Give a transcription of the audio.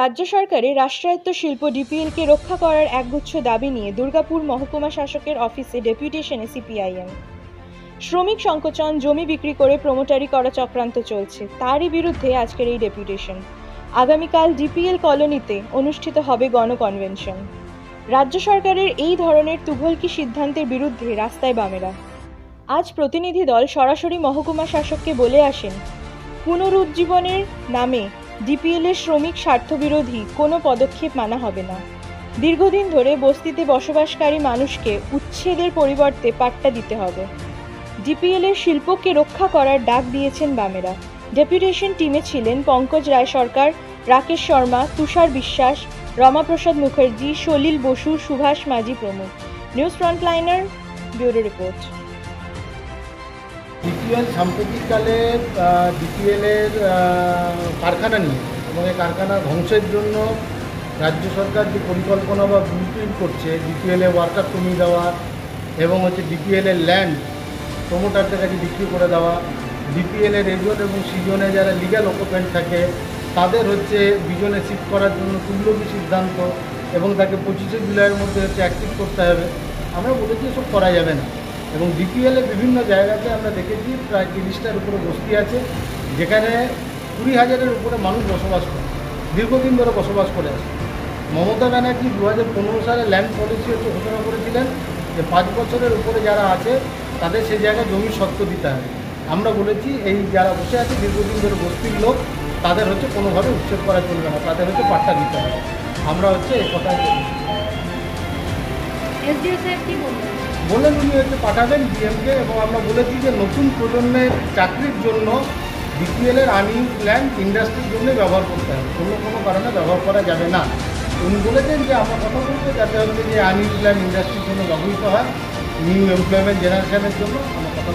রাজ্য সরকারের রাষ্ট্রায়ত্ত শিল্প ডিপিএলকে রক্ষা করার একগুচ্ছ দাবি নিয়ে দুর্গাপুর মহকুমা শাসকের অফিসে ডেপুটেশনে সিপিআইএম। শ্রমিক সংকোচন, জমি বিক্রি করে প্রমোটারি করা চক্রান্ত চলছে। তারই বিরুদ্ধে আজকের এই ডেপুটেশন। আগামীকাল ডিপিএল কলোনিতে অনুষ্ঠিত হবে গণকনভেনশন রাজ্য সরকারের এই ধরনের তুঘলকি সিদ্ধান্তের বিরুদ্ধে রাস্তায় বামেরা। আজ প্রতিনিধি দল সরাসরি মহকুমা শাসককে বলে আসেন, পুনরুজ্জীবনের নামে ডিপিএলের শ্রমিক স্বার্থবিরোধী কোনো পদক্ষেপ মানা হবে না। দীর্ঘদিন ধরে বস্তিতে বসবাসকারী মানুষকে উচ্ছেদের পরিবর্তে পাট্টা দিতে হবে। ডিপিএলের শিল্পকে রক্ষা করার ডাক দিয়েছেন বামেরা। ডেপুটেশন টিমে ছিলেন পঙ্কজ রায় সরকার, রাকেশ শর্মা, তুষার বিশ্বাস, রমাপ্রসাদ মুখার্জি, সলিল বসু, সুভাষ মাঝি প্রমুখ। News frontliner bureau report. DPL সাম্প্রতিককালে ডিপিএলের কারখানা নিয়ে এবং এই কারখানা ধ্বংসের জন্য রাজ্য সরকার যে পরিকল্পনা বা ব্লুপ্রিন্ট করছে ডিপিএলে ওয়ার্কার কমিয়ে দেওয়া এবং হচ্ছে ডিপিএলের ল্যান্ড প্রমোটারদের কাছে বিক্রি করে দেওয়া ডিপিএলের এজন এবং সিজনে যারা লিগ্যাল অকুপেন্ট থাকে, তাদের হচ্ছে বিজনে শিফট করার জন্য তুল্যবী সিদ্ধান্ত এবং তাকে পঁচিশে জুলাইয়ের মধ্যে হচ্ছে অ্যাক্টিভ করতে হবে। আমরা বলেছি এসব করা যাবে না। এবং ডিপিএলে বিভিন্ন জায়গাতে আমরা দেখেছি, প্রায় তিরিশটার উপরে বস্তি আছে, যেখানে কুড়ি হাজারের উপরে মানুষ বসবাস করে, দীর্ঘদিন ধরে বসবাস করে আছে মমতা ব্যানার্জি দু হাজার পনেরো সালে ল্যান্ড পলিসি হচ্ছে ঘোষণা করেছিলেন যে পাঁচ বছরের উপরে যারা আছে, তাদের সেই জায়গায় জমি সত্ত্ব দিতে হবে। আমরা বলেছি, এই যারা বসে আছে, দীর্ঘদিন ধরে বস্তির লোক, তাদের হচ্ছে কোনোভাবে উচ্ছেদ করা চলবে না, তাদের হচ্ছে পাট্টা দিতে হবে। আমরা হচ্ছে এই কথাই বললেন? উনি হচ্ছে পাঠাবেন বিএমকে এবং আমরা বলেছি যে নতুন প্রজন্মের চাকরির জন্য বিপিএলের আর্নিং প্ল্যান ইন্ডাস্ট্রির জন্য ব্যবহার করতে হবে। অন্য কোনো কারণে ব্যবহার করা যাবে না। উনি বলেছেন যে আমরা কথা বলতে যাতে হচ্ছে যে আর্নিং প্ল্যান ইন্ডাস্ট্রির জন্য ব্যবহৃত হয়, নিউ এমপ্লয়মেন্ট জেনারেশনের জন্য আমরা কথা